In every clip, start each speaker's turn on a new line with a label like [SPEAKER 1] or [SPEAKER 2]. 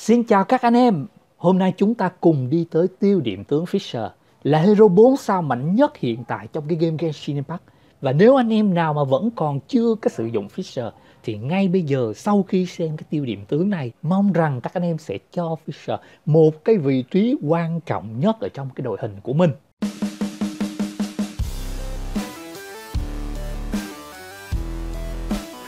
[SPEAKER 1] Xin chào các anh em, hôm nay chúng ta cùng đi tới tiêu điểm tướng Fisher là hero 4 sao mạnh nhất hiện tại trong cái game Genshin Impact. Và nếu anh em nào mà vẫn còn chưa có sử dụng Fisher thì ngay bây giờ sau khi xem cái tiêu điểm tướng này mong rằng các anh em sẽ cho Fisher một cái vị trí quan trọng nhất ở trong cái đội hình của mình.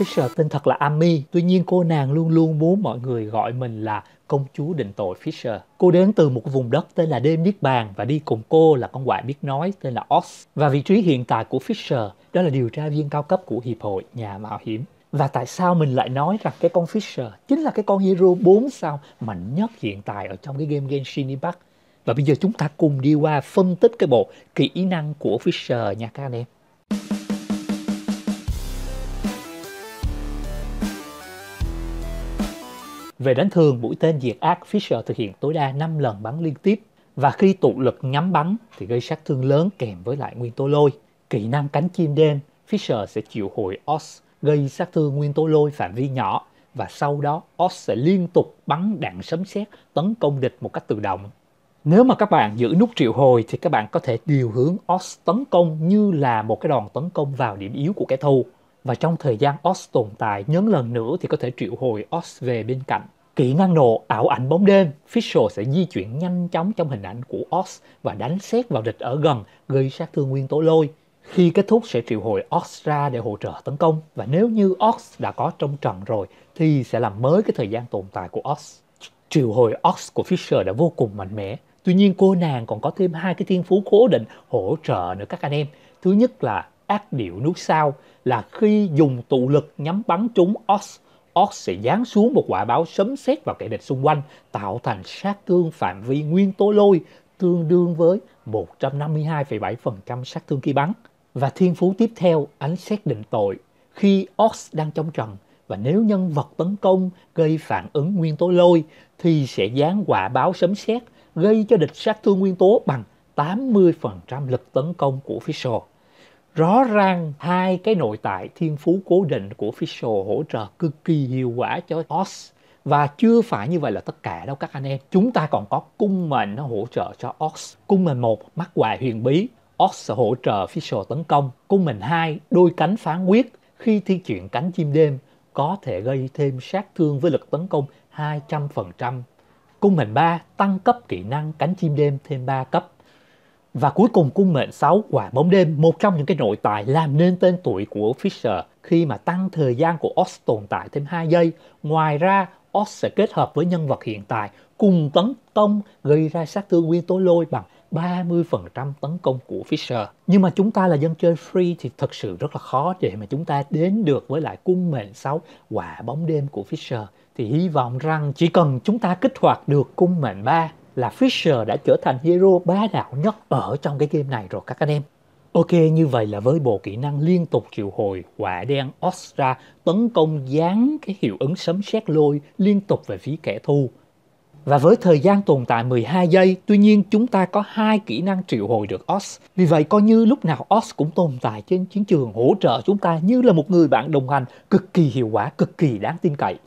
[SPEAKER 1] Fisher tên thật là Ami, tuy nhiên cô nàng luôn luôn muốn mọi người gọi mình là công chúa định tội Fisher. Cô đến từ một vùng đất tên là Đêm Niết Bàn và đi cùng cô là con quạ biết nói tên là Oz. Và vị trí hiện tại của Fisher, đó là điều tra viên cao cấp của Hiệp hội Nhà Mạo Hiểm. Và tại sao mình lại nói rằng cái con Fisher chính là cái con hero 4 sao mạnh nhất hiện tại ở trong cái game Genshin Impact. Và bây giờ chúng ta cùng đi qua phân tích cái bộ kỹ năng của Fisher nha các anh em. Về đánh thường, mũi tên diệt ác Fisher thực hiện tối đa 5 lần bắn liên tiếp và khi tụ lực nhắm bắn thì gây sát thương lớn kèm với lại nguyên tố lôi. Kỹ năng cánh chim đêm, Fisher sẽ triệu hồi Oz gây sát thương nguyên tố lôi phạm vi nhỏ và sau đó Oz sẽ liên tục bắn đạn sấm sét tấn công địch một cách tự động. Nếu mà các bạn giữ nút triệu hồi thì các bạn có thể điều hướng Oz tấn công như là một cái đòn tấn công vào điểm yếu của kẻ thù. Và trong thời gian Oz tồn tại nhấn lần nữa thì có thể triệu hồi Oz về bên cạnh. Kỹ năng nổ ảo ảnh bóng đêm, Fischl sẽ di chuyển nhanh chóng trong hình ảnh của Oz và đánh xét vào địch ở gần, gây sát thương nguyên tố lôi. Khi kết thúc sẽ triệu hồi Ox ra để hỗ trợ tấn công và nếu như Ox đã có trong trận rồi thì sẽ làm mới cái thời gian tồn tại của Ox. Triệu hồi Ox của Fisher đã vô cùng mạnh mẽ. Tuy nhiên cô nàng còn có thêm hai cái thiên phú cố định hỗ trợ nữa các anh em. Thứ nhất là ác điệu nước sao là khi dùng tụ lực nhắm bắn trúng Ox, Ox sẽ giáng xuống một quả báo sấm sét vào kẻ địch xung quanh, tạo thành sát thương phạm vi nguyên tố lôi tương đương với 152,7% sát thương khi bắn. Và thiên phú tiếp theo, ánh xét định tội. Khi Ox đang trong trận và nếu nhân vật tấn công gây phản ứng nguyên tố lôi thì sẽ giáng quả báo sấm sét gây cho địch sát thương nguyên tố bằng 80% lực tấn công của Fisher. Rõ ràng hai cái nội tại thiên phú cố định của Fischl hỗ trợ cực kỳ hiệu quả cho Oz. Và chưa phải như vậy là tất cả đâu các anh em. Chúng ta còn có cung mệnh nó hỗ trợ cho Ox. Cung mệnh một mắt quà huyền bí. Ox sẽ hỗ trợ Fischl tấn công. Cung mệnh hai đôi cánh phán quyết. Khi thi chuyển cánh chim đêm, có thể gây thêm sát thương với lực tấn công 200%. Cung mệnh 3, tăng cấp kỹ năng cánh chim đêm thêm 3 cấp. Và cuối cùng cung mệnh 6 quả bóng đêm, một trong những cái nội tài làm nên tên tuổi của Fisher khi mà tăng thời gian của Oz tồn tại thêm 2 giây. Ngoài ra, Oz sẽ kết hợp với nhân vật hiện tại cùng tấn công gây ra sát thương nguyên tố lôi bằng 30% tấn công của Fisher. Nhưng mà chúng ta là dân chơi free thì thật sự rất là khó để mà chúng ta đến được với lại cung mệnh 6 quả bóng đêm của Fisher. Thì hy vọng rằng chỉ cần chúng ta kích hoạt được cung mệnh 3 là Fisher đã trở thành hero bá đạo nhất ở trong cái game này rồi các anh em. Ok, như vậy là với bộ kỹ năng liên tục triệu hồi quả đen Ostra tấn công dán cái hiệu ứng sấm sét lôi liên tục về phía kẻ thù. Và với thời gian tồn tại 12 giây, tuy nhiên chúng ta có hai kỹ năng triệu hồi được Os. Vì vậy coi như lúc nào Os cũng tồn tại trên chiến trường hỗ trợ chúng ta như là một người bạn đồng hành cực kỳ hiệu quả, cực kỳ đáng tin cậy.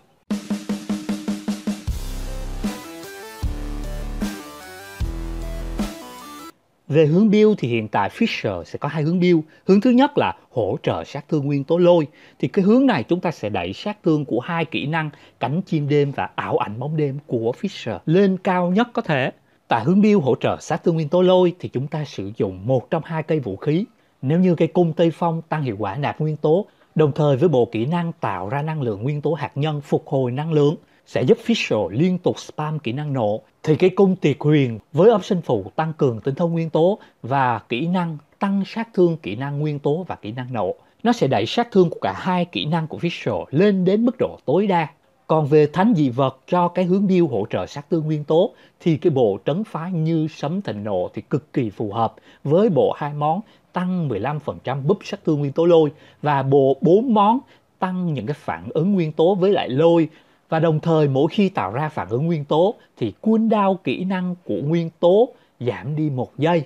[SPEAKER 1] Về hướng bill thì hiện tại Fisher sẽ có hai hướng bill. Hướng thứ nhất là hỗ trợ sát thương nguyên tố lôi. Thì cái hướng này chúng ta sẽ đẩy sát thương của hai kỹ năng cánh chim đêm và ảo ảnh bóng đêm của Fisher lên cao nhất có thể. Tại hướng bill hỗ trợ sát thương nguyên tố lôi thì chúng ta sử dụng một trong hai cây vũ khí. Nếu như cây cung Tây Phong tăng hiệu quả nạp nguyên tố, đồng thời với bộ kỹ năng tạo ra năng lượng nguyên tố hạt nhân phục hồi năng lượng sẽ giúp Fisher liên tục spam kỹ năng nổ, thì cái cung tiệt huyền với option phụ tăng cường tinh thông nguyên tố và kỹ năng tăng sát thương kỹ năng nguyên tố và kỹ năng nổ. Nó sẽ đẩy sát thương của cả hai kỹ năng của Fisher lên đến mức độ tối đa. Còn về thánh dị vật cho cái hướng điêu hỗ trợ sát thương nguyên tố, thì cái bộ trấn phá như sấm thịnh nộ thì cực kỳ phù hợp với bộ hai món tăng 15% búp sát thương nguyên tố lôi và bộ bốn món tăng những cái phản ứng nguyên tố với lại lôi và đồng thời mỗi khi tạo ra phản ứng nguyên tố thì cooldown kỹ năng của nguyên tố giảm đi một giây.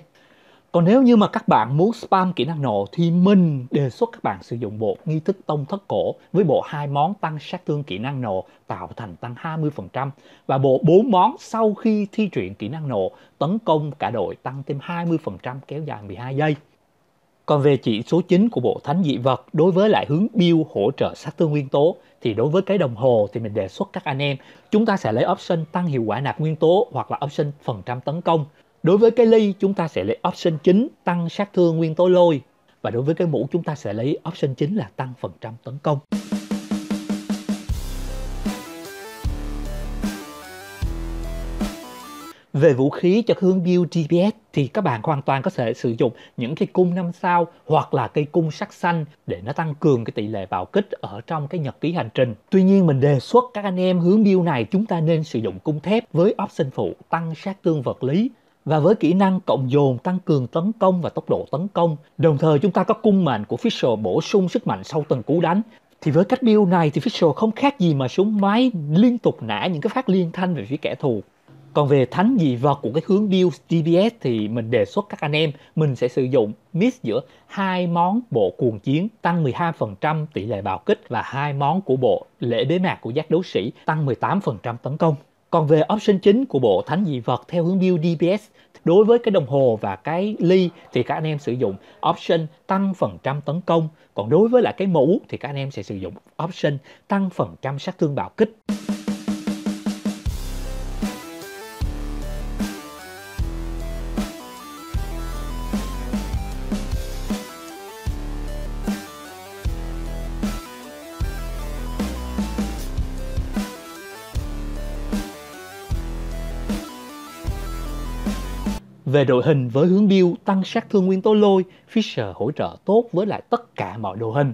[SPEAKER 1] Còn nếu như mà các bạn muốn spam kỹ năng nộ thì mình đề xuất các bạn sử dụng bộ nghi thức tông thất cổ với bộ hai món tăng sát thương kỹ năng nộ tạo thành tăng 20% và bộ 4 món sau khi thi triển kỹ năng nộ tấn công cả đội tăng thêm 20% kéo dài 12 giây. Còn về chỉ số chính của bộ thánh dị vật, đối với lại hướng bill hỗ trợ sát thương nguyên tố, thì đối với cái đồng hồ thì mình đề xuất các anh em, chúng ta sẽ lấy option tăng hiệu quả nạp nguyên tố hoặc là option phần trăm tấn công. Đối với cái ly, chúng ta sẽ lấy option chính tăng sát thương nguyên tố lôi và đối với cái mũ, chúng ta sẽ lấy option chính là tăng phần trăm tấn công. Về vũ khí cho hướng build DPS thì các bạn hoàn toàn có thể sử dụng những cái cung năm sao hoặc là cây cung sắc xanh để nó tăng cường cái tỷ lệ bạo kích ở trong cái nhật ký hành trình. Tuy nhiên mình đề xuất các anh em hướng build này chúng ta nên sử dụng cung thép với option phụ tăng sát thương vật lý và với kỹ năng cộng dồn tăng cường tấn công và tốc độ tấn công. Đồng thời chúng ta có cung mệnh của Fisher bổ sung sức mạnh sau từng cú đánh. Thì với cách build này thì Fisher không khác gì mà súng máy liên tục nã những cái phát liên thanh về phía kẻ thù. Còn về thánh dị vật của cái hướng build DPS thì mình đề xuất các anh em mình sẽ sử dụng mix giữa hai món bộ cuồng chiến tăng 12% tỷ lệ bạo kích và hai món của bộ lễ bế mạc của giác đấu sĩ tăng 18% tấn công. Còn về option chính của bộ thánh dị vật theo hướng build DPS đối với cái đồng hồ và cái ly thì các anh em sử dụng option tăng phần trăm tấn công. Còn đối với lại cái mũ thì các anh em sẽ sử dụng option tăng phần trăm sát thương bạo kích. Về đội hình với hướng build tăng sát thương nguyên tố lôi, Fisher hỗ trợ tốt với lại tất cả mọi đội hình.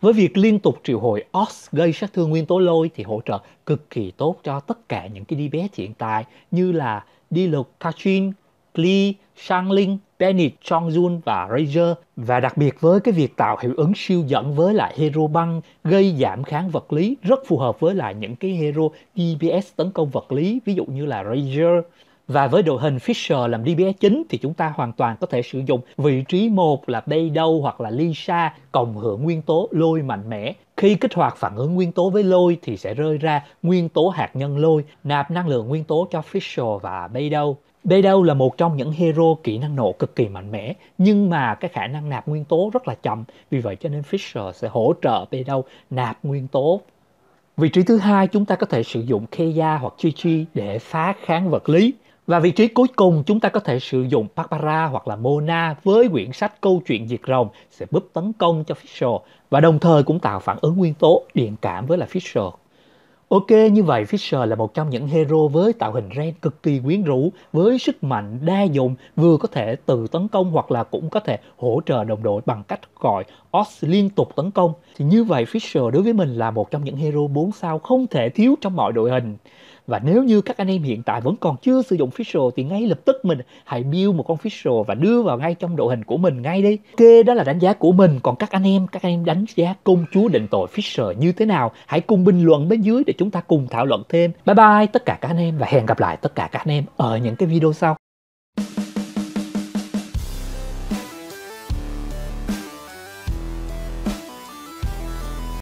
[SPEAKER 1] Với việc liên tục triệu hồi Ox gây sát thương nguyên tố lôi thì hỗ trợ cực kỳ tốt cho tất cả những cái DPS hiện tại như là Diluc, Kachin, Klee, Shangling, Bennett, Chongjun và Razer và đặc biệt với cái việc tạo hiệu ứng siêu dẫn với lại hero băng gây giảm kháng vật lý rất phù hợp với lại những cái hero DPS tấn công vật lý ví dụ như là Razer và với đội hình Fisher làm DPS chính thì chúng ta hoàn toàn có thể sử dụng vị trí một là Beidou hoặc là Lisa cộng hưởng nguyên tố lôi mạnh mẽ. Khi kích hoạt phản ứng nguyên tố với lôi thì sẽ rơi ra nguyên tố hạt nhân lôi, nạp năng lượng nguyên tố cho Fisher và Beidou. Beidou là một trong những hero kỹ năng nổ cực kỳ mạnh mẽ nhưng mà cái khả năng nạp nguyên tố rất là chậm vì vậy cho nên Fisher sẽ hỗ trợ Beidou nạp nguyên tố Vị trí thứ hai chúng ta có thể sử dụng Keia hoặc Chi Chi để phá kháng vật lý. Và vị trí cuối cùng chúng ta có thể sử dụng Barbara hoặc là Mona với quyển sách câu chuyện diệt rồng sẽ búp tấn công cho Fisher và đồng thời cũng tạo phản ứng nguyên tố điện cảm với là Fisher. Ok, như vậy Fisher là một trong những hero với tạo hình ren cực kỳ quyến rũ, với sức mạnh đa dụng, vừa có thể tự tấn công hoặc là cũng có thể hỗ trợ đồng đội bằng cách gọi Oz liên tục tấn công. Thì như vậy Fisher đối với mình là một trong những hero 4 sao không thể thiếu trong mọi đội hình. Và nếu như các anh em hiện tại vẫn còn chưa sử dụng Fisher thì ngay lập tức mình hãy build một con Fisher và đưa vào ngay trong đội hình của mình ngay đi. Ok, đó là đánh giá của mình. Còn các anh em, các anh em đánh giá công chúa định tội Fisher như thế nào? Hãy cùng bình luận bên dưới để chúng ta cùng thảo luận thêm. Bye bye tất cả các anh em và hẹn gặp lại tất cả các anh em ở những cái video sau.